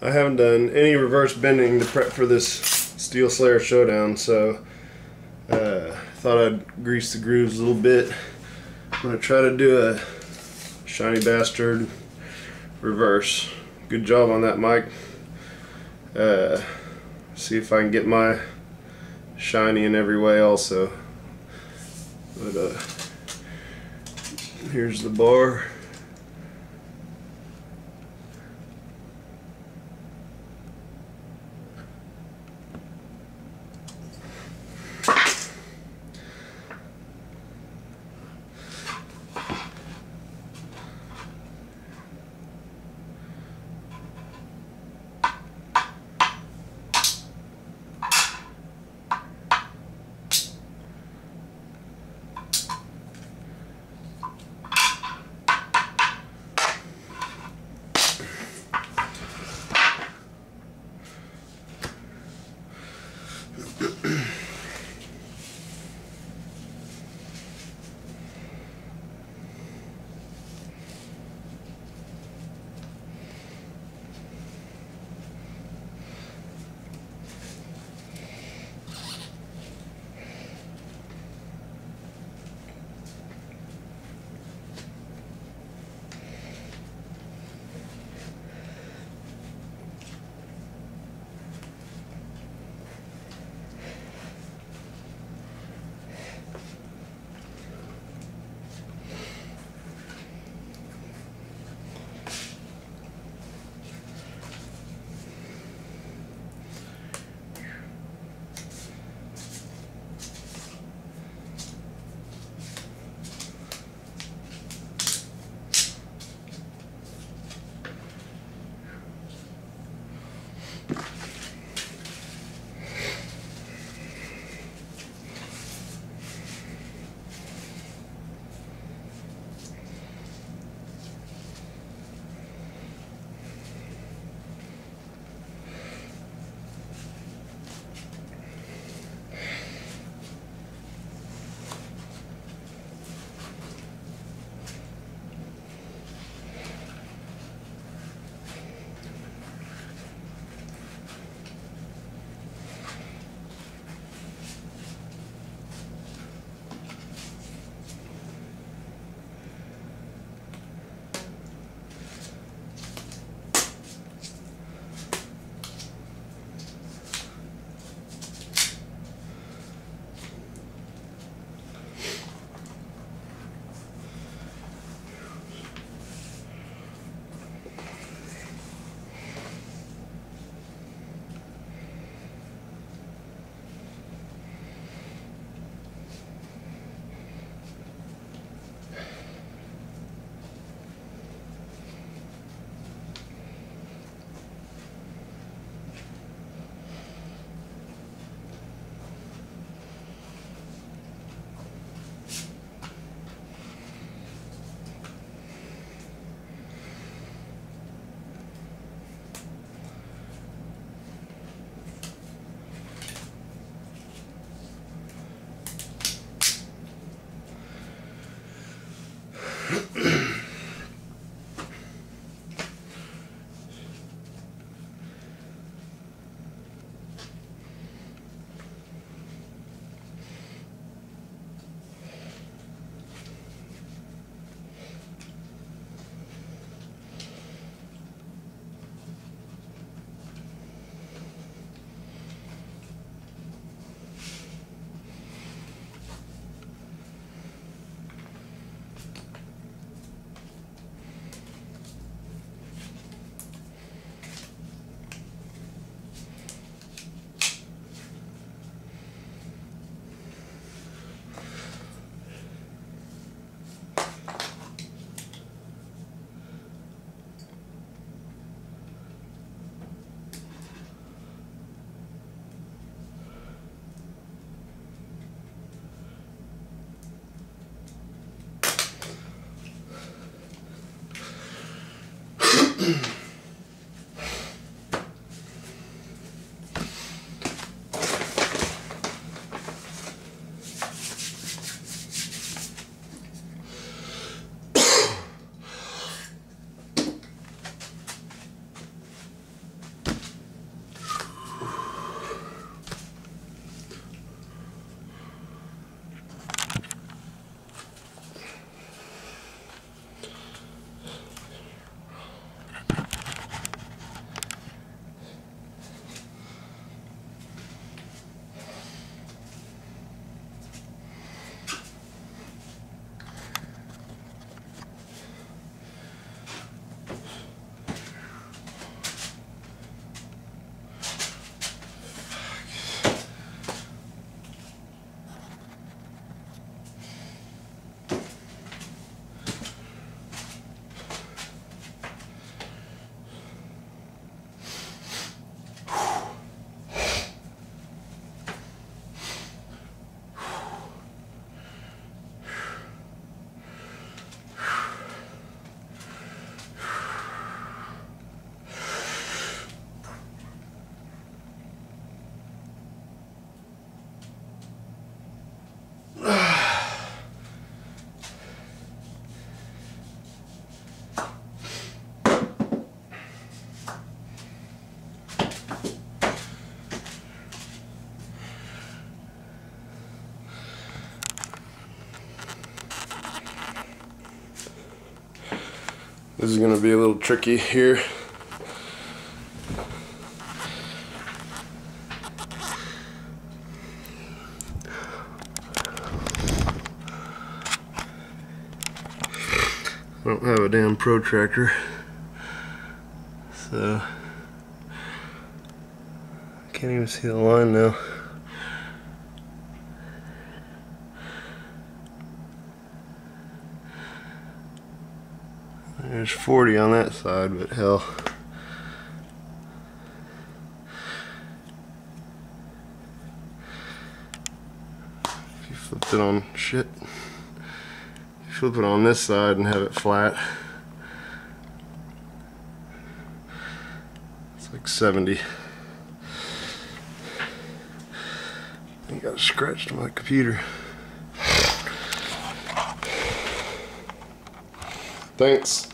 I haven't done any reverse bending to prep for this Steel Slayer Showdown, so uh, thought I'd grease the grooves a little bit. I'm gonna try to do a shiny bastard reverse. Good job on that, Mike. Uh, see if I can get my shiny in every way also. But uh, here's the bar. Mm-hmm. This is going to be a little tricky here. I don't have a damn protractor. So, I can't even see the line now. There's 40 on that side, but hell. If you flipped it on shit, flip it on this side and have it flat. It's like 70. I got a scratch to my computer. Thanks.